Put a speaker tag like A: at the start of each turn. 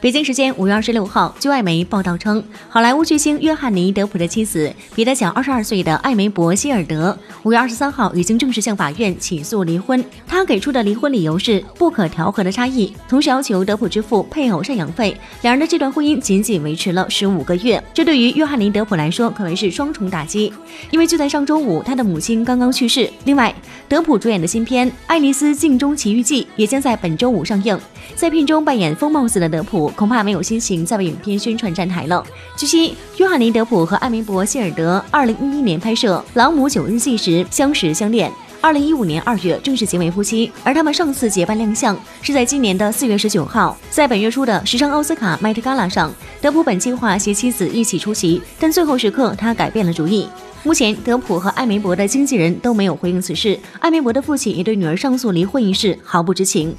A: 北京时间五月二十六号，据外媒报道称，好莱坞巨星约翰尼·德普的妻子比他小二十二岁的艾梅伯·希尔德，五月二十三号已经正式向法院起诉离婚。他给出的离婚理由是不可调和的差异，同时要求德普支付配偶赡养费。两人的这段婚姻仅仅维持了十五个月，这对于约翰尼·德普来说可谓是双重打击，因为就在上周五，他的母亲刚刚去世。另外，德普主演的新片《爱丽丝镜中奇遇记》也将在本周五上映，在片中扮演疯帽子的德普。恐怕没有心情再为影片宣传站台了。据悉，约翰尼·德普和艾梅伯·希尔德2011年拍摄《朗姆九日记》时相识相恋，2015年2月正式结为夫妻。而他们上次结伴亮相是在今年的4月19号，在本月初的时尚奥斯卡 Met Gala 上，德普本计划携妻子一起出席，但最后时刻他改变了主意。目前，德普和艾梅伯的经纪人都没有回应此事，艾梅伯的父亲也对女儿上诉离婚一事毫不知情。